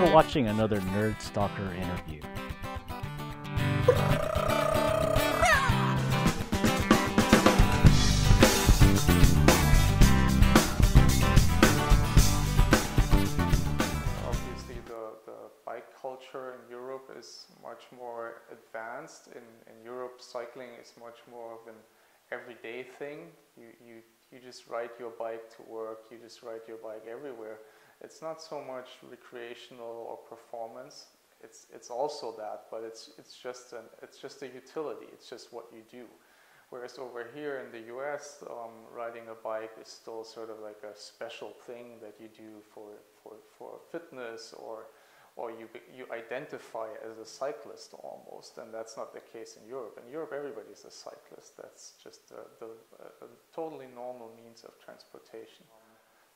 for watching another Nerd Stalker interview. Obviously, the, bike culture in Europe is much more advanced. In, in Europe, cycling is much more of an everyday thing. You, you, you just ride your bike to work, you just ride your bike everywhere. It's not so much recreational or performance. It's, it's also that, but it's, it's, just an, it's just a utility. It's just what you do. Whereas over here in the US, um, riding a bike is still sort of like a special thing that you do for, for, for fitness or, or you, you identify as a cyclist almost. And that's not the case in Europe. In Europe, everybody's a cyclist. That's just uh, the, a, a totally normal means of transportation.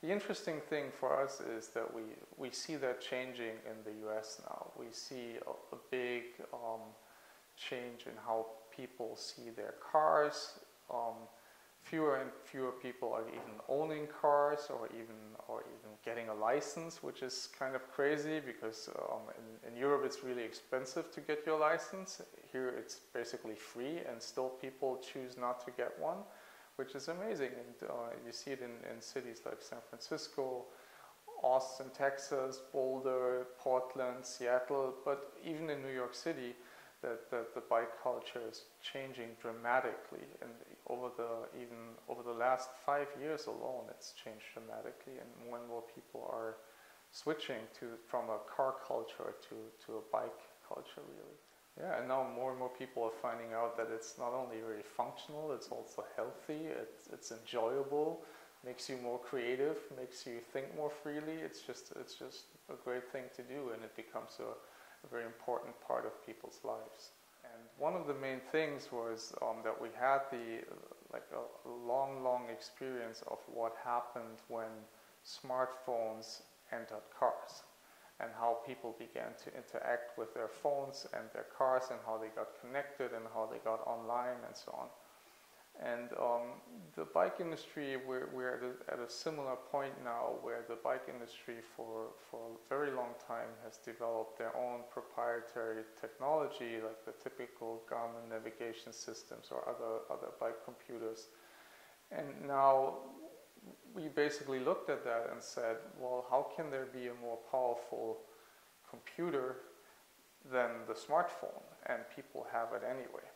The interesting thing for us is that we, we see that changing in the US now. We see a, a big um, change in how people see their cars. Um, fewer and fewer people are even owning cars or even, or even getting a license, which is kind of crazy because um, in, in Europe it's really expensive to get your license. Here it's basically free, and still people choose not to get one which is amazing. And uh, you see it in, in cities like San Francisco, Austin, Texas, Boulder, Portland, Seattle, but even in New York City, that the, the bike culture is changing dramatically. And over the even over the last five years alone, it's changed dramatically, and more and more people are switching to from a car culture to, to a bike culture, really. Yeah, and now more and more people are finding out that it's not only very functional, it's also healthy, it's, it's enjoyable, makes you more creative, makes you think more freely. It's just, it's just a great thing to do, and it becomes a, a very important part of people's lives. One of the main things was um, that we had the like a long, long experience of what happened when smartphones entered cars and how people began to interact with their phones and their cars and how they got connected and how they got online and so on. And um, the bike industry, we're, we're at, a, at a similar point now where the bike industry for, for a very long time has developed their own proprietary technology, like the typical Garmin navigation systems or other, other bike computers. And now we basically looked at that and said, well, how can there be a more powerful computer than the smartphone? And people have it anyway.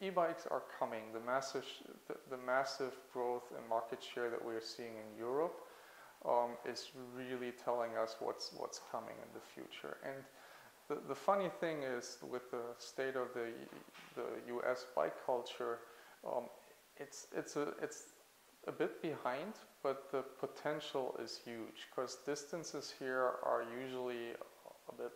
E-bikes are coming. The massive, the, the, massive growth and market share that we're seeing in Europe um, is really telling us what's what's coming in the future. And the, the funny thing is, with the state of the the U.S. bike culture, um, it's it's a it's a bit behind, but the potential is huge because distances here are usually a bit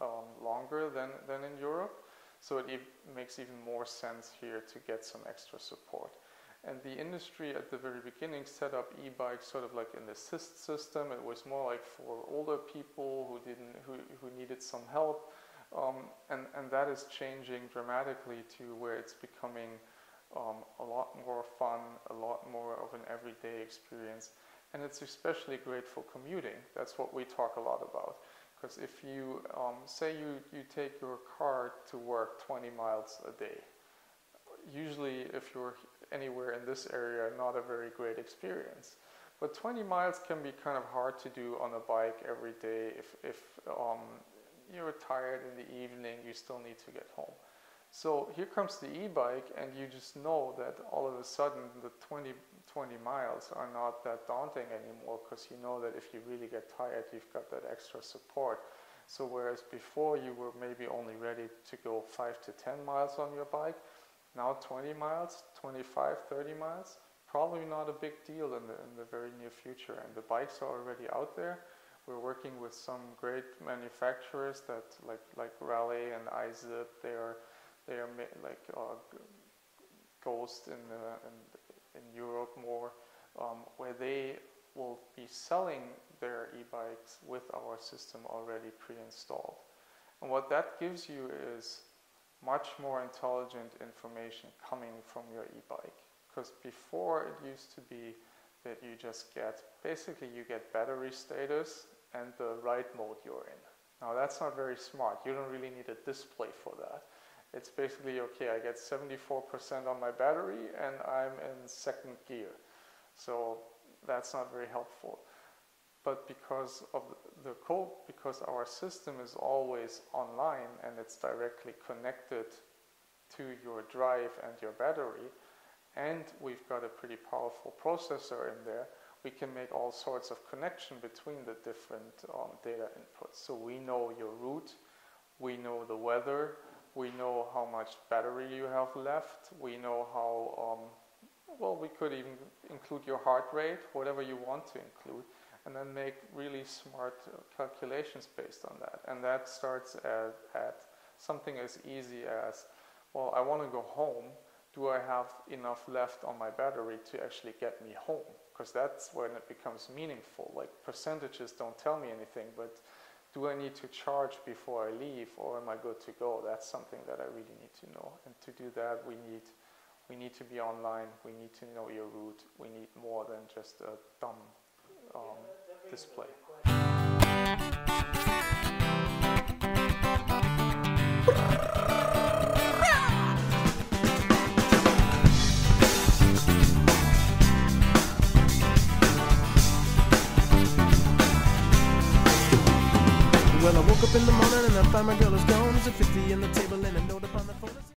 um, longer than than in Europe. So it e- makes even more sense here to get some extra support. And the industry at the very beginning set up e-bikes sort of like an assist system. It was more like for older people who didn't, who, who needed some help. Um, and, and that is changing dramatically to where it's becoming um, a lot more fun, a lot more of an everyday experience. And it's especially great for commuting. That's what we talk a lot about. Because if you um, say you, you take your car to work 20 miles a day, usually if you're anywhere in this area, not a very great experience. But 20 miles can be kind of hard to do on a bike every day. If, if um, you're tired in the evening, you still need to get home. So here comes the e-bike, and you just know that all of a sudden the 20, 20 miles are not that daunting anymore because you know that if you really get tired, you've got that extra support. So whereas before you were maybe only ready to go 5 to 10 miles on your bike, now 20 miles, 25, 30 miles, probably not a big deal in the, in the very near future. And the bikes are already out there. We're working with some great manufacturers that like, like Raleigh and iZip, they are, they are like uh, Ghost in, the, in, in Europe more, um, where they will be selling their e-bikes with our system already pre-installed. And what that gives you is much more intelligent information coming from your e-bike. Because before it used to be that you just get basically you get battery status and the ride mode you're in. Now that's not very smart. You don't really need a display for that. It's basically okay, I get 74% on my battery and I'm in second gear. So that's not very helpful. But because of the code, because our system is always online and it's directly connected to your drive and your battery, and we've got a pretty powerful processor in there, we can make all sorts of connection between the different um, data inputs. So we know your route, we know the weather, we know how much battery you have left, we know how, um, well, we could even include your heart rate, whatever you want to include, and then make really smart uh, calculations based on that. And that starts at, at something as easy as, well, I want to go home, do I have enough left on my battery to actually get me home? Because that's when it becomes meaningful. Like percentages don't tell me anything, but do I need to charge before I leave or am I good to go? That's something that I really need to know. And to do that, we need, we need to be online, we need to know your route, we need more than just a dumb um, display. Find my girl is gone. There's a 50 on the table